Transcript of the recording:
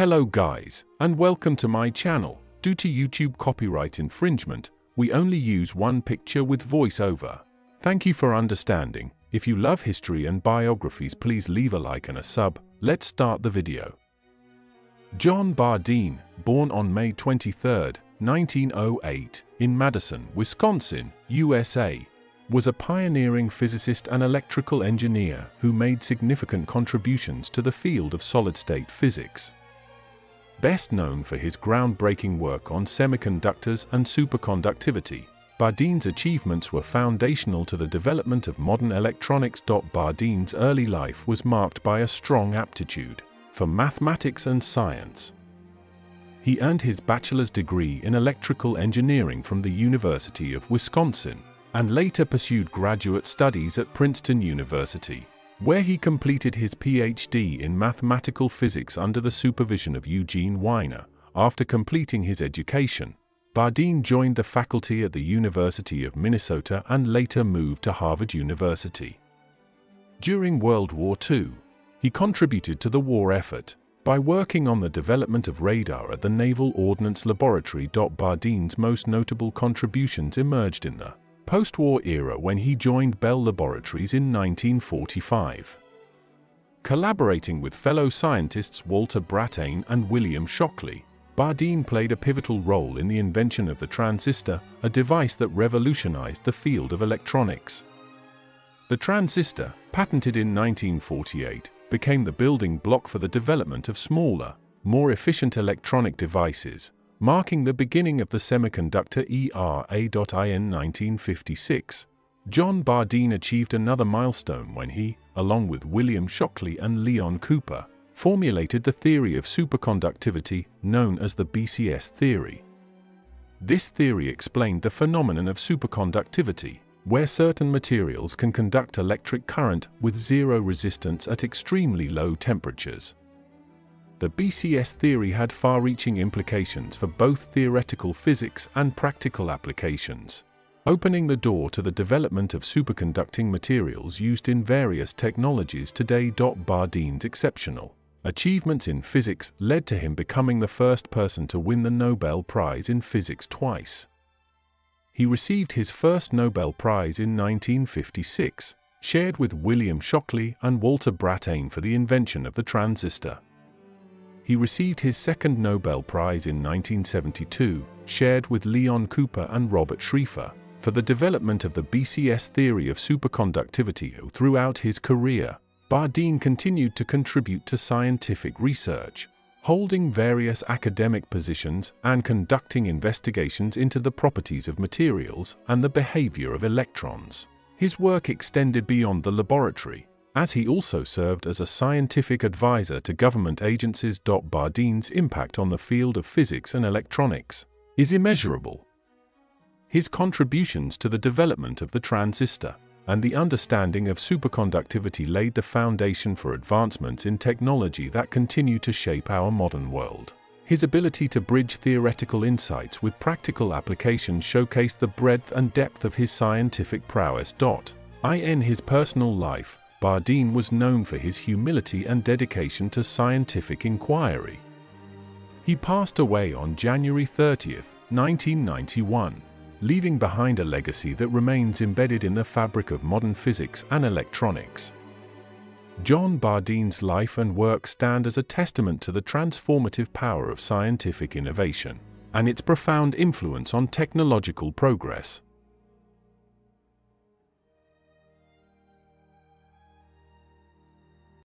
Hello guys, and welcome to my channel. Due to YouTube copyright infringement, we only use one picture with voiceover. Thank you for understanding. If you love history and biographies please leave a like and a sub. Let's start the video. John Bardeen, born on May 23, 1908, in Madison, Wisconsin, USA, was a pioneering physicist and electrical engineer who made significant contributions to the field of solid-state physics. Best known for his groundbreaking work on semiconductors and superconductivity, Bardeen's achievements were foundational to the development of modern electronics. Bardeen's early life was marked by a strong aptitude for mathematics and science. He earned his bachelor's degree in electrical engineering from the University of Wisconsin and later pursued graduate studies at Princeton University, where he completed his PhD in mathematical physics under the supervision of Eugene Wigner. After completing his education, Bardeen joined the faculty at the University of Minnesota and later moved to Harvard University. During World War II, he contributed to the war effort by working on the development of radar at the Naval Ordnance Laboratory. Bardeen's most notable contributions emerged in the post-war era when he joined Bell Laboratories in 1945. Collaborating with fellow scientists Walter Brattain and William Shockley, Bardeen played a pivotal role in the invention of the transistor, a device that revolutionized the field of electronics. The transistor, patented in 1948, became the building block for the development of smaller, more efficient electronic devices, marking the beginning of the semiconductor ERA. In 1956, John Bardeen achieved another milestone when he, along with William Shockley and Leon Cooper, formulated the theory of superconductivity known as the BCS theory. This theory explained the phenomenon of superconductivity, where certain materials can conduct electric current with zero resistance at extremely low temperatures. The BCS theory had far-reaching implications for both theoretical physics and practical applications, opening the door to the development of superconducting materials used in various technologies today. Bardeen's exceptional achievements in physics led to him becoming the first person to win the Nobel Prize in Physics twice. He received his first Nobel Prize in 1956, shared with William Shockley and Walter Brattain for the invention of the transistor. He received his second Nobel Prize in 1972, shared with Leon Cooper and Robert Schrieffer, for the development of the BCS theory of superconductivity throughout his career. Bardeen continued to contribute to scientific research, holding various academic positions and conducting investigations into the properties of materials and the behavior of electrons. His work extended beyond the laboratory, as he also served as a scientific advisor to government agencies. Bardeen's impact on the field of physics and electronics is immeasurable. His contributions to the development of the transistor and the understanding of superconductivity laid the foundation for advancements in technology that continue to shape our modern world. His ability to bridge theoretical insights with practical applications showcased the breadth and depth of his scientific prowess. In his personal life, Bardeen was known for his humility and dedication to scientific inquiry. He passed away on January 30, 1991, leaving behind a legacy that remains embedded in the fabric of modern physics and electronics. John Bardeen's life and work stand as a testament to the transformative power of scientific innovation and its profound influence on technological progress.